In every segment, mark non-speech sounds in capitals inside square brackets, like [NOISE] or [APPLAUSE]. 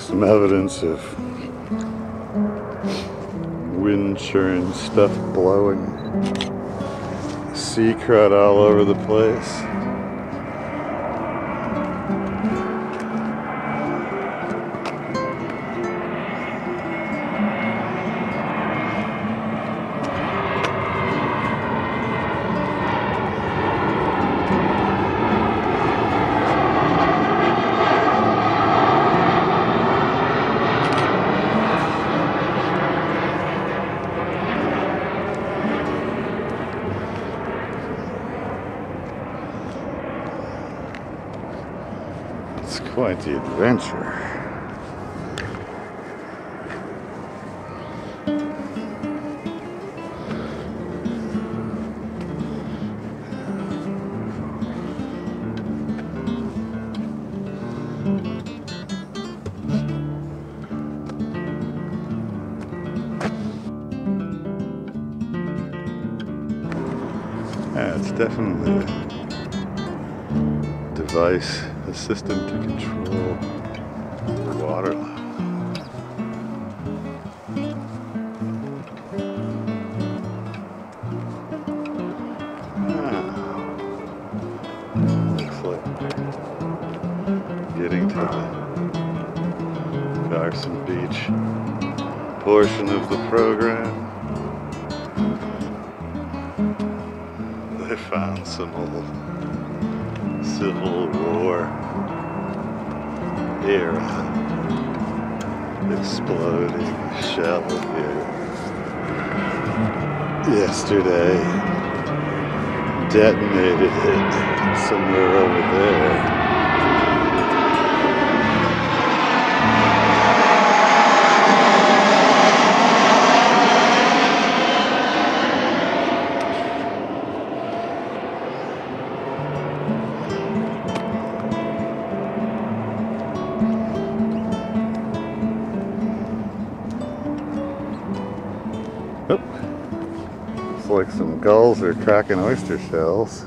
Some evidence of wind churn stuff blowing. Sea crud all over the place. Quite the adventure. Yeah, it's definitely a device, a system to control water level. Ah. Like getting to the Carson Beach portion of the program. They found some old Civil War era exploding shell here yesterday. Detonated it somewhere over there. Oop. Looks like some gulls are cracking oyster shells.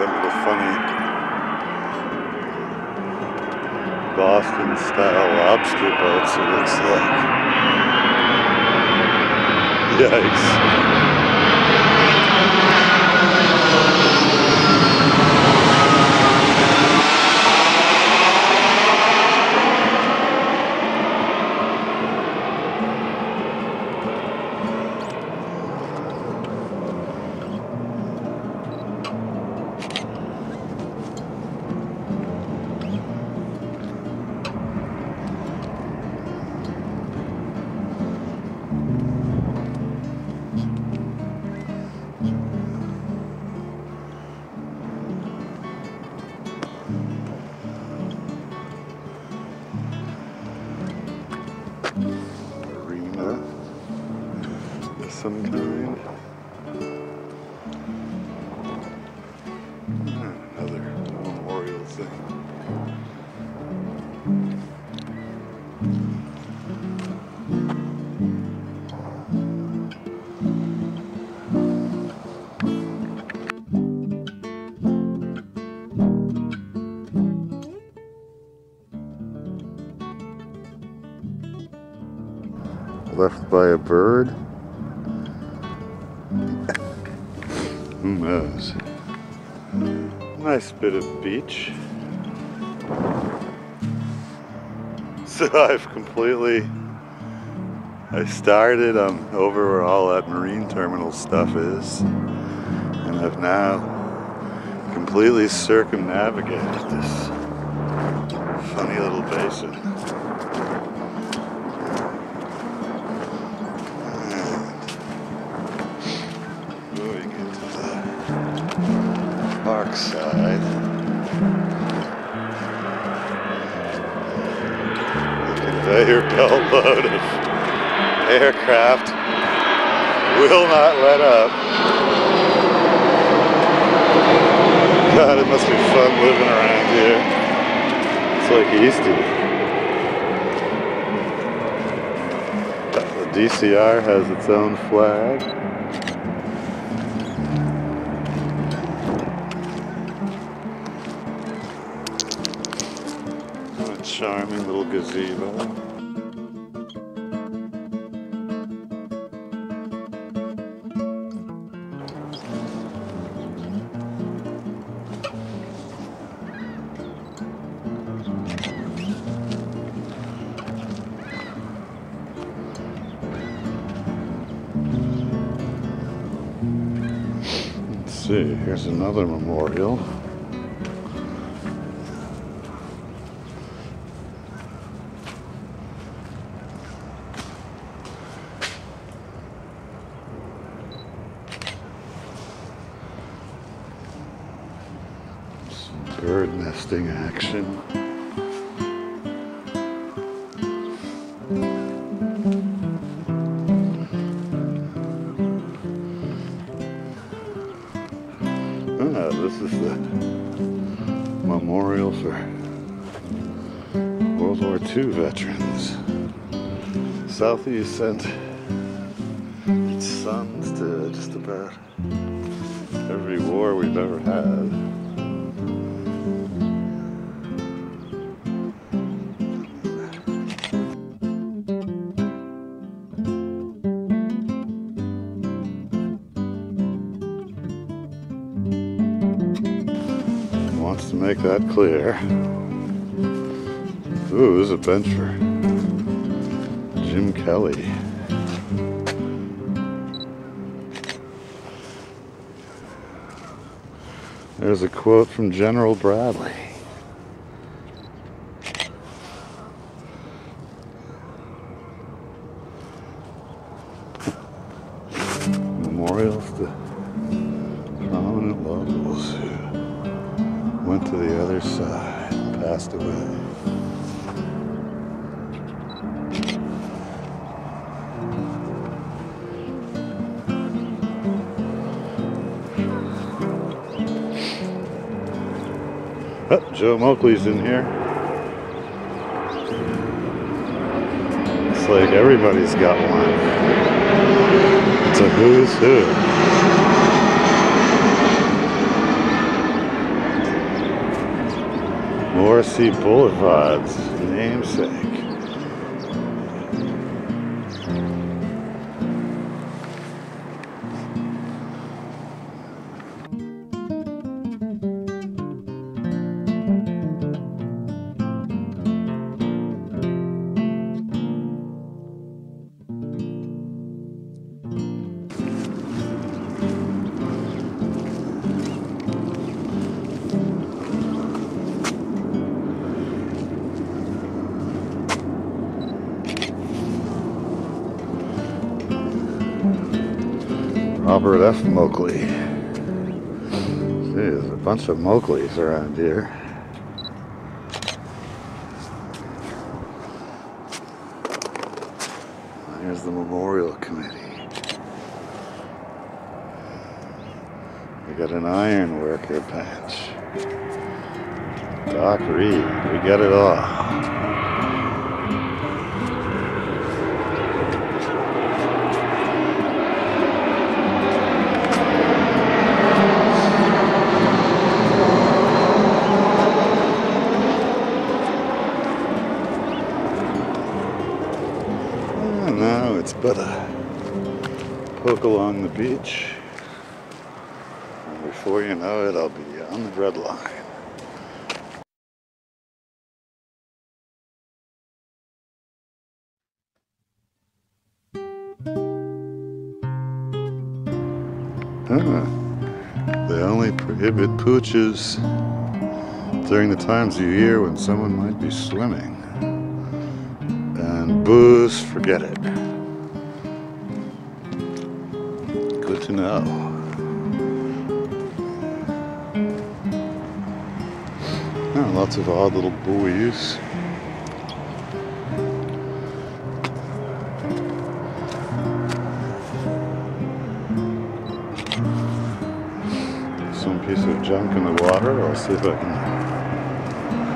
Think that little funny Boston style lobster boats it looks like. [LAUGHS] Yikes. Some kind. Another memorial thing. Left by a bird. Nice bit of beach. [LAUGHS] So I've completely, I started um, over where all that marine terminal stuff is, and I've now completely circumnavigated this funny little basin. The park side. The conveyor belt load of aircraft will not let up. God, it must be fun living around here. It's like Eastie. The DCR has its own flag. Charming little gazebo. Let's see, here's another memorial. Bird nesting action. Ah, this is the memorial for World War II veterans. Southie sent its sons to just about every war we've ever had. That clear. Ooh, there's a bench for Jim Kelly. There's a quote from General Bradley. Went to the other side and passed away. Oh, Joe Moakley's in here. It's like everybody's got one. It's a who's who. Morrissey Boulevard's namesake. Robert F. Moakley. There's a bunch of Moakleys around here. There's the Memorial Committee. We got an ironworker patch. Doc Reed, we got it all. But a poke along the beach. And before you know it, I'll be on the red line. They only prohibit pooches during the times of year when someone might be swimming. And booze, forget it. To know. Oh, lots of odd little buoys. Some piece of junk in the water. I'll see if I can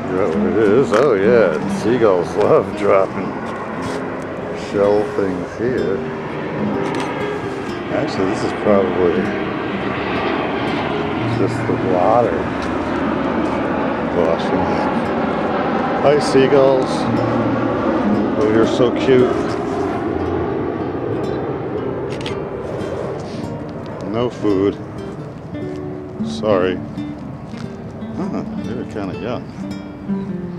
figure out what it is. Oh yeah, seagulls love dropping shell things here. Actually, this is probably just the water washing. Hi, seagulls. Oh, you're so cute. No food. Sorry. Huh, were kind of young.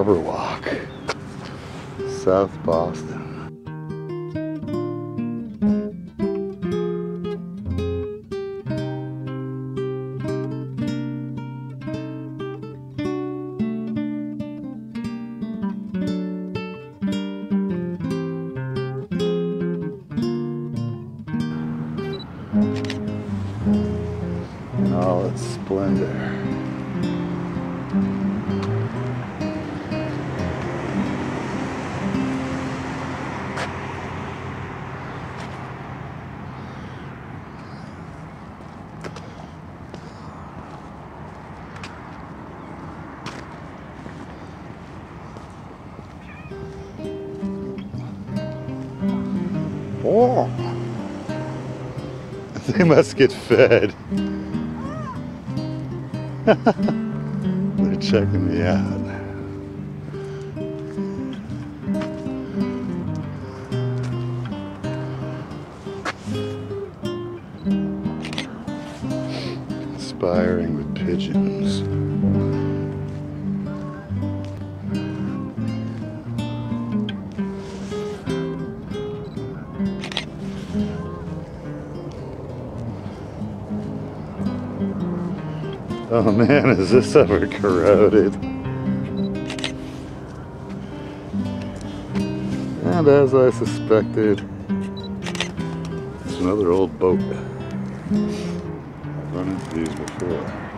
Harbor Walk, South Boston. They must get fed. They're checking me out. Inspiring with pigeons. Oh man, is this ever corroded? And as I suspected, it's another old boat. I've run into these before.